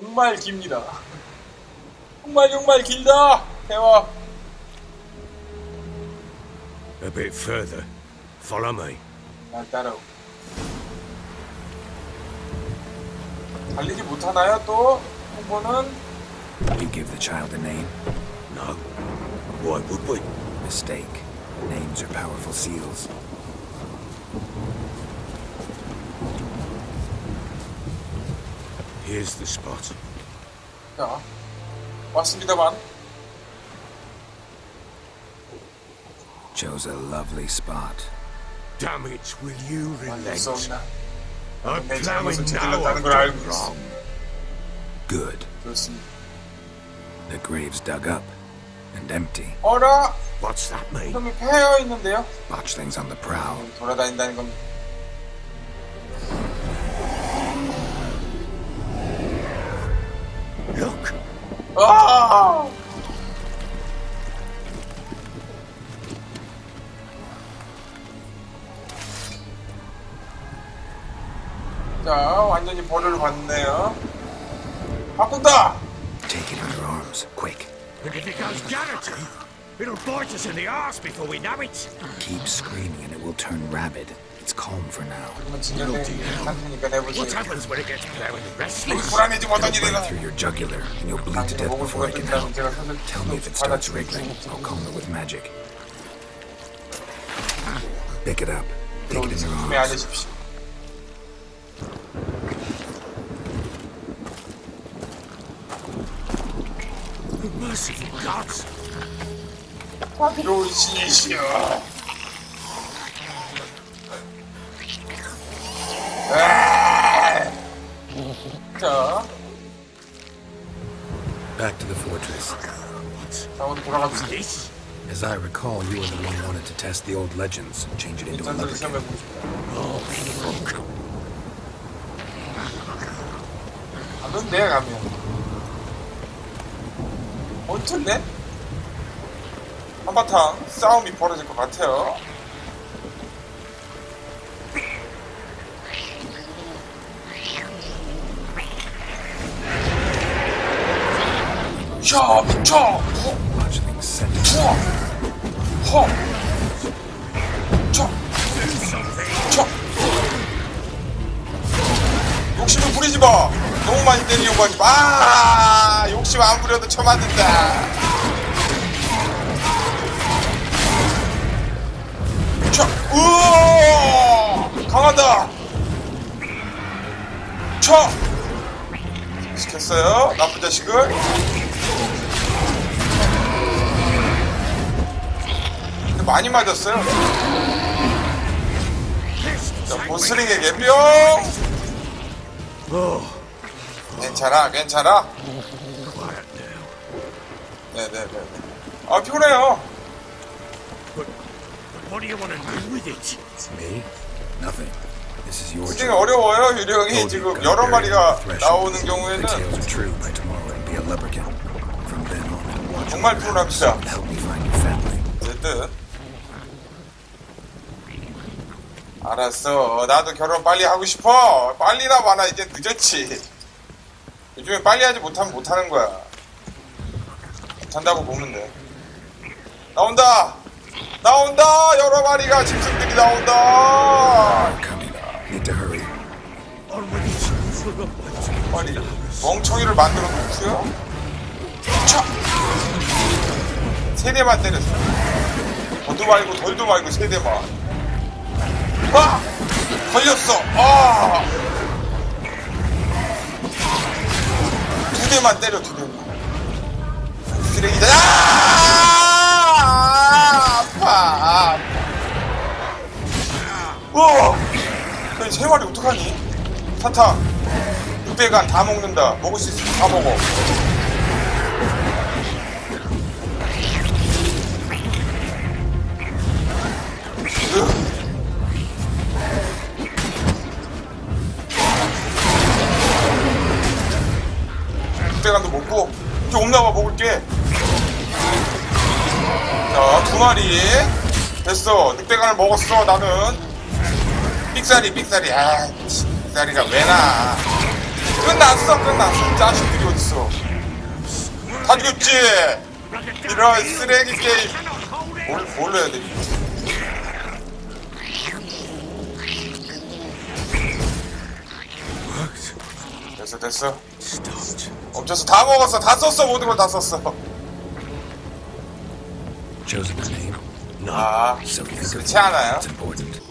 정말 깁니다. 정말 정말 길다. 대화. A bit further. Follow me. 나 따라오. 달리지 못하나요 또? 홍보는 You give the child a name? No. Why would we? Mistake. Names are powerful seals. Here's the spot. 자 왔습니다만 Chose a lovely spot. Damn it, will you 만들 수 relent? 없나? I'm 내 plowing 잘못을 now 저질렀다는 I've 걸 done 알고 있어. wrong. Good. 그렇습니다. The grave's dug up and empty. 어라 What's that mean? 이놈이 패여 있는데요. Botchlings on the prowl. 자, 완전히 벌을 받네요. 바꾼다! Take it in your arms, quick. And if it goes Garrity, it'll bite us in the arse before we know it. Keep screaming and it will turn rabid. It's calm for now. 그러면 진정된 상태니까 내보세요. What happens when it gets plowing 우리 restless? 불안해지 못한 It'll 일이다. bite through your jugular and you'll bleed to 당신이 death 목을 before I can help. 부러진다면 제가 손을 Tell me if it starts wriggling. I'll calm it with magic. Pick it up. Take it in your 숨에 arms. 안으십시오. Merciful gods! 바비로운 신이시여. 아! 자, Back to the fortress. 자원 돌아갑시다. This? As I recall, you were the one who wanted to test the old legends, change it into a 전설을 leprechaun. 시험해 언제네? 한바탕 싸움이 벌어질 것 같아요. 샤, 차, 허, 허, 허, 차, 차. 욕심을 부리지 마. 너무 많이 때리려고 하지 마. 아, 욕심 안 부려도 쳐맞는다. 차, 우와, 강하다. 차. 시켰어요. 나쁜 자식을. 많이 맞았어요. 자, 보스링에게 뿅. Oh, 괜찮아, 괜찮아. quiet now. 네네 네. 아 피곤해요. But, but what do you want to do with it? me? Nothing. This is your 굉장히 job. 어려워요. 유령이 Told you, 지금 여러 마리가. 나오는 경우에는 tales are true by tomorrow and be a leprechaun. From then on, watch 정말 over the 피곤합니다. house and help me find your family. 어쨌든 알았어. 나도 결혼 빨리 하고 싶어. 빨리나 마나 이제 늦었지. 요즘에 빨리 하지 못하면 못하는 거야. 못한다고 보면 돼. 나온다. 나온다. 여러 마리가 짐승들이 나온다. 빨리 멍청이를 만들어 놓고요. 차! 세 대만 때렸어. 더도 말고 덜도 말고 세 대만. 아! 걸렸어. 아! 대만 때려 두 대만. 쓰레기다. 아! 아파. 우와! 저세 마리 어떡하니? 사탕. 600안 다 먹는다. 먹을 수 있으면 다 먹어. 600안도 먹고 이제 없나봐 먹을게. 자, 두 마리. 됐어. 600안을 먹었어, 나는. 삑사리, 삑사리. 아, 삑사리가 왜 나. 끝났어 끝났어 자식들이 어딨어 다 죽였지 이런 쓰레기 게임 뭘, 뭘로 해야 되지 됐어 됐어. 멈춰서 다 먹었어 다 썼어 모든 걸 다 썼어 Chosen a name? 아 So think of 그렇지 않아요 It's important.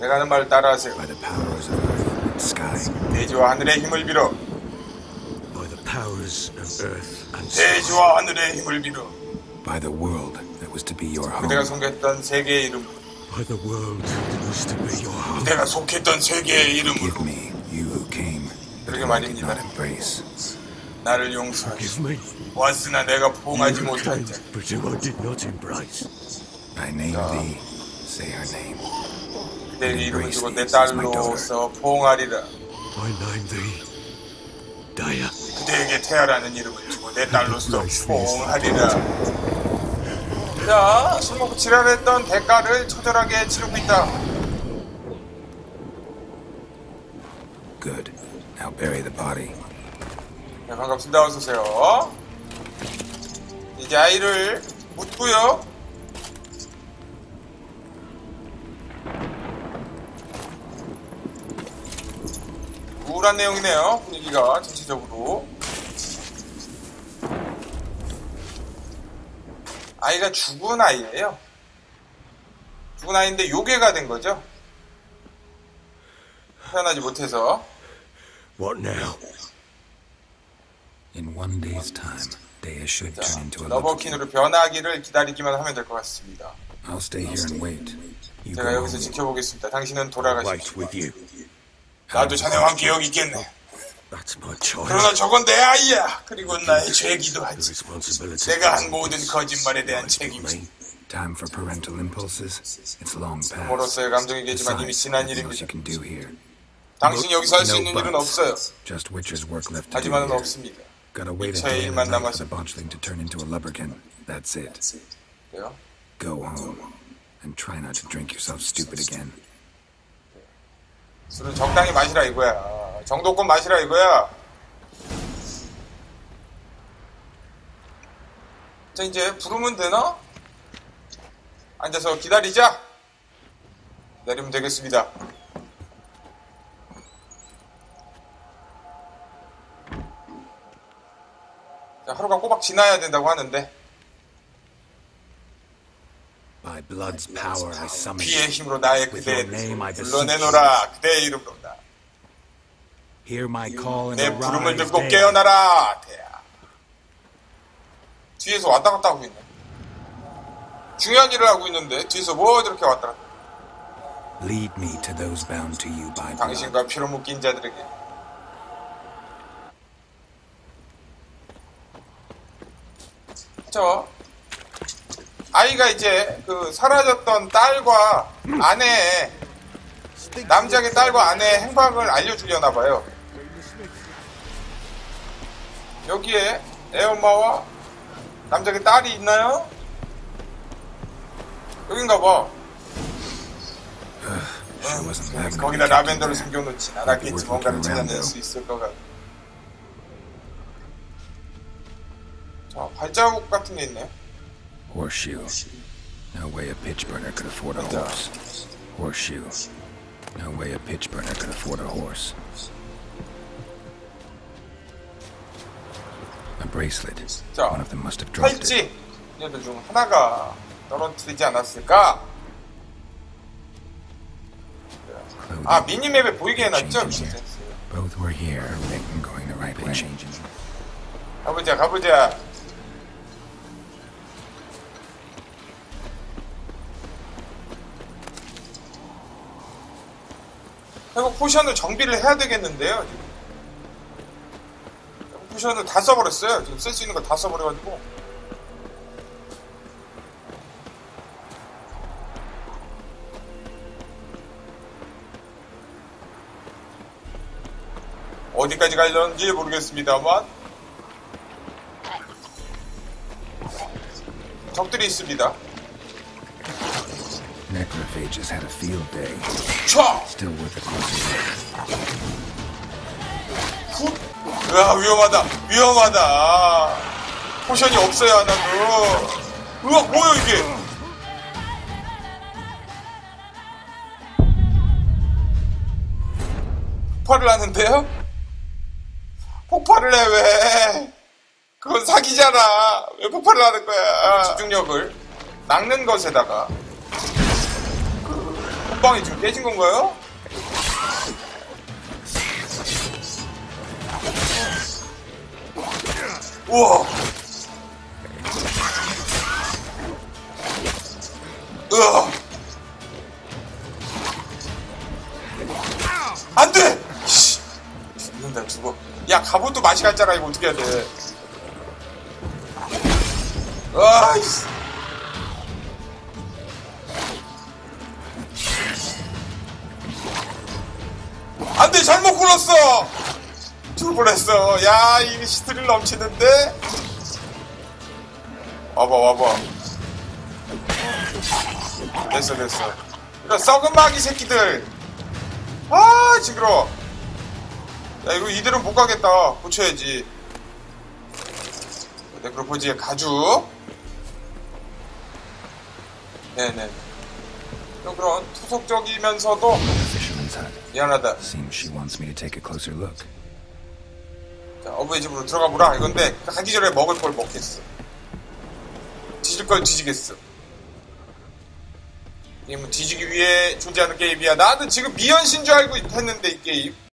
내가 하는 말을 따라하세요 By the powers of earth and sky. 대지와 하늘의 힘을 빌어 By the powers of earth and 네, sky. 대지와 하늘의 힘을 빌어 By the world that was to be your home. 그대가 섬겼던 세계의 이름 By the world that was to be your home. 그대가 속했던 세계의 이름으로 Give me, you who came, but 그러게 I did 말입니다. not embrace. 나를 me. 왔으나 내가 포옹하지 못한 자 but who I did not embrace. I name thee. Say her name. 그대의 이름을 주고 내 딸로서 포옹하리라. 그대에게 태아라는 이름을 주고 내 딸로서 포옹하리라 자, 술 먹고 지랄했던 대가를 처절하게 치르고 있다 Good. Now bury the body. 네, 반갑습니다. 어서오세요. 이제 아이를 묻고요. 우울한 내용이네요 분위기가 전체적으로. 아이가 죽은 아이예요. 죽은 아이인데 요괴가 된 거죠? 태어나지 못해서. What now? In one day's time, Dea should 자, turn into a lubricant. 러버킨으로 변하기를 기다리기만 하면 될 것 같습니다 I'll stay here and wait. You go 제가 여기서. 지켜보겠습니다. 당신은 돌아가십시오. with you. 나도 자네와 함께 여기 있겠네. That's my child. 그러나 저건 내 아이야. 그리고 나의 죄기도 The 하지. responsibility. 내가 한 모든 거짓말에 대한 책임이 Time for parental impulses? It's long past. 부모로서의 감정이겠지만 이미 지난 일입니다. you can do here. 당신이 여기서 할 수 있는 일은 없어요. Just Witcher's work left to do 하지만은. 없습니다. Gotta wait a 일만 night for the botchling to turn into a lubberkin. That's it. Go home. And try not to drink yourself stupid again. 술은 적당히 마시라 이거야. 정도껏 마시라 이거야. 자 이제 부르면 되나? 앉아서 기다리자. 기다리면 되겠습니다. 하루가 꼬박 지나야 된다고 하는데 By blood's power, I summon 피의. 힘으로 나의 그대를 불러내노라 그대의 이름으로 나. Hear my call and 내 부름을 듣고. 깨어나라 대야 뒤에서 왔다 갔다 하고 있네 중요한 일을 하고 있는데 뒤에서 뭐 저렇게 왔다 갔다 Lead me to those bound to you by blood. 당신과 피로 묶인 자들에게 저 아이가 이제 그 사라졌던 딸과 아내 남자의 딸과 아내의 행방을 알려주려나 봐요 여기에 애 엄마와 남자의 딸이 있나요? 여긴가 봐 wasn't having 거기다. 라벤더를 숨겨놓진 않았겠지 뭔가를 찾아낼. 수 있을 것 같아 자 발자국 같은 게 있네 Horseshoe. No way a pitch burner could afford a 맞아. horse. Horseshoe. No way a pitch burner could afford a horse. A bracelet. 자, One of them must have dropped it. 팔찌 얘들 중 하나가 떨어뜨리지 않았을까? Clothing. 아 미니맵에 보이게 해놨죠? Changing here. Both were here and going the right way. Changing. 가보자 가보자 회복 potion을 정비를 해야 되겠는데요 지금. potion을 다 써버렸어요 지금 쓸 수 있는 거 다 써버려가지고 어디까지 가려는지 모르겠습니다만 적들이 있습니다. Necrophages had a field day. 촤! Still worth a closer look. Good! 으아 위험하다 위험하다 potion이 없어요 하나도 으아 뭐야 이게 폭발을 하는데요? 폭발을 해 왜? 그건 사기잖아. 왜 폭발을 하는 거야? 집중력을 낚는 것에다가 그 한방이 지금 깨진 건가요? 우와. 으아. 안 돼! 씨. 죽는다, 죽어. 야, 갑옷도 맛이 갔잖아. 이거 어떻게 해야 돼. 아이씨. 뻔했어. 야, 이 스트릴 넘치는데? 와봐, 와봐. 됐어, 됐어. 이런 썩은 마귀 새끼들! 아, 징그러워. 야, 이거 이대로 못 가겠다. 고쳐야지. 네크로포지의 가죽. 네네. 좀 그런 토속적이면서도 Fisherman's hut. 미안하다. 자, 어부의 집으로 들어가 보라. 이건데, 가기 전에 먹을 걸 먹겠어. 뒤질 걸 뒤지겠어. 게임은 뒤지기 위해 존재하는 게임이야. 나는 지금 미연신 줄 알고 했는데, 이 게임.